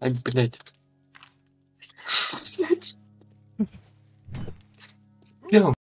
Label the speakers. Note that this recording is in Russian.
Speaker 1: Ай, блядь. Блядь.